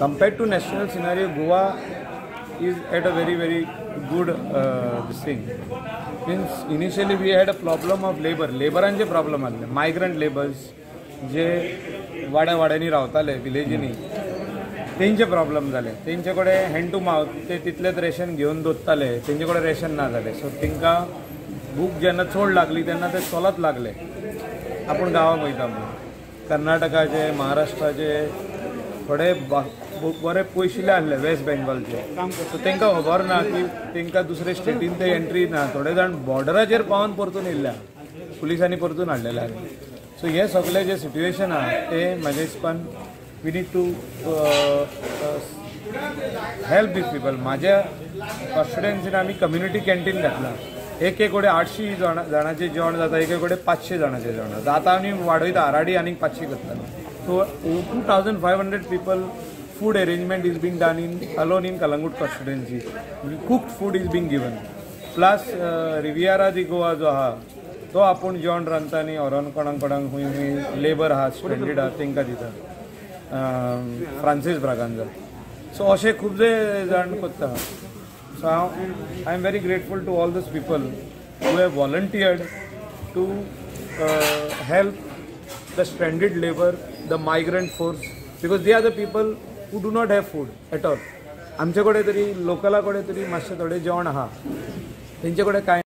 compared to national scenario, Goa is at a very very good uh, thing. Means initially we had a problem of labor. लेबरांचे problem आले. Migrant labours जे वाड्या वाड्यांनी रावताले विलेजींनी तेंचे problem जाले तेंचे कडेन हँड टू माउथ ते तितलेच रेशन घेवन दवरताले तेंचे कडेन रेशन ना जालें सो तेंकां भूक जेन्ना चड लागली तेन्ना ते चलत लागले. आपूण गांवांक वयता म्हणून कर्नाटकाचे महाराष्ट्राचे थोडे बा- बरे पयशिल्ले आसले वेस्ट बेंगॉलचे. सो तांकां खबर ना की तांकां दुसरे स्टेटीन ते एंट्री ना. थोडे जाण बॉर्डराचेर पावन परतून येयल्या पुलिसांनी परतून हाडलेले सो हे सगळे जे सिट्युएशन आहा ते म्हाज्या हिसपान we need to help these people माझ्या कॉन्स्टिट्युएन्सीन आमी कम्युनिटी कॅन्टीन घातला. एक एक कडेन आठशीं जाणां जाणांचें जेवण जाता एक एक कडेन पांचशे जाणांचें जेवण जाता आतां आमी वाडयता आराडी आनीक पांचशी करतालो so two thousand five hundred people food arrangement is being done in alone in Kalangut constituency. Cooked food is being given. Plus uh, Riviera di Goa जो आहा तो आपूण जेवण रांदता आनी व्हरोन कोणाक कोणाक खूंय खूंय लेबर आहा स्टँडर्ड आहा तांकां दिता फ्रांसीस ब्रागांजा सो अशें खुबशे जाण कोत्ता सो हांव I am very grateful to all these people who have volunteered to help the stranded labor, the migrant force, because they are the people who do not have food at all. आमचे कडेन तरी लोकला कडेन तरी मातशें थोडें जेवण आहा तेंचे कडेन कांय